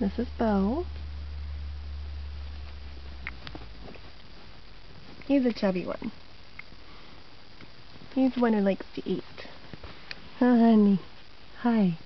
This is Bo. He's a chubby one. He's one who likes to eat. Oh, honey. Hi.